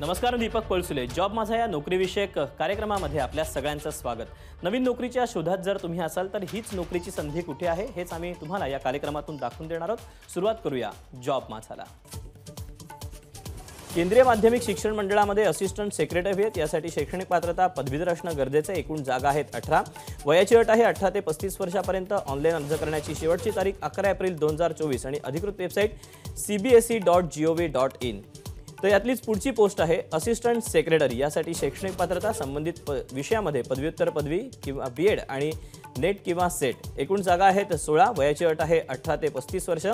नमस्कार दीपक पळसुले. जॉब माझा या नोकरीविषयक कार्यक्रमामध्ये आपल्या सगळ्यांचं स्वागत. नवीन नोकरीच्या शोधात जर तुम्ही असाल तर हीच नोकरीची संधी कुठे आहे हेच आम्ही तुम्हाला या कार्यक्रमातून दाखवून देणार आहोत. सुरुवात करूया जॉब माझाला. केंद्रीय माध्यमिक शिक्षण मंडळामध्ये असिस्टंट सेक्रेटरी आहेत यासाठी शैक्षणिक पात्रता पदवीधर असणं गरजेचं आहे एकूण जागा आहेत अठरा. वयाची अट आहे अठरा ते पस्तीस वर्षापर्यंत ऑनलाईन अर्ज करण्याची शेवटची तारीख अकरा एप्रिल दोन हजार चोवीस. आणि अधिकृत website C B S E dot G O V dot in तर यातलीच पुढची पोस्ट आहे असिस्टंट सेक्रेटरी यासाठी शैक्षणिक पात्रता संबंधित प विषयामध्ये पदव्युत्तर पदवी किंवा बी एड आणि नेट किंवा सेट एकूण जागा आहेत सोळा वयाची अट आहे अठरा ते पस्तीस वर्ष.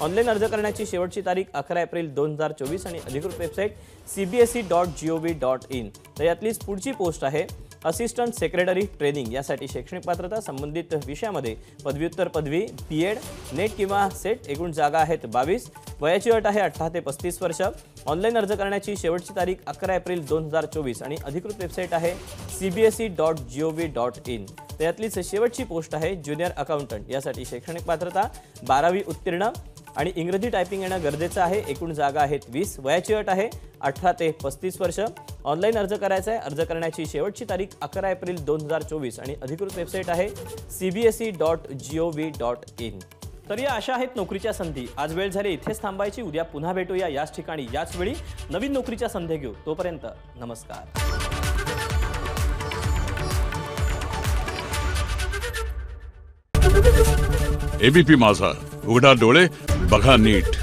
ऑनलाईन अर्ज करण्याची शेवटची तारीख अकरा एप्रिल दोन हजार चोवीस आणि अधिकृत website C B S E dot G O V dot in तर यातलीच पुढची पोस्ट आहे असिस्टंट सेक्रेटरी ट्रेनिंग यासाठी शैक्षणिक पात्रता संबंधित विषयामध्ये पदव्युत्तर पदवी बी एड नेट किंवा सेट एकूण जागा आहेत बावीस. वयाची अट आहे अठरा ते पस्तीस वर्ष. ऑनलाईन अर्ज करण्याची शेवटची तारीख अकरा एप्रिल दोन हजार चोवीस आणि अधिकृत वेबसाईट आहे C B S E dot G O V dot in तर यातलीच शेवटची पोस्ट आहे ज्युनियर अकाउंटंट. यासाठी शैक्षणिक पात्रता बारावी उत्तीर्ण आणि इंग्रजी टायपिंग येणं गरजेचं आहे. एकूण जागा आहेत वीस वयाची अट आहे अठरा ते पस्तीस वर्ष. ऑनलाईन अर्ज करायचा आहे. अर्ज करण्याची शेवटची तारीख अकरा एप्रिल दोन हजार चोवीस आणि अधिकृत वेबसाईट आहे C B S E dot G O V dot in तर या अशा आहेत नोकरीच्या संधी. आज वेळ झाली. इथेच थांबायची. उद्या पुन्हा भेटूया याच ठिकाणी याच वेळी. नवीन नोकरीच्या संधी घेऊ. तोपर्यंत नमस्कार. एबीपी माझा. उघडा डोळे बघा नीट.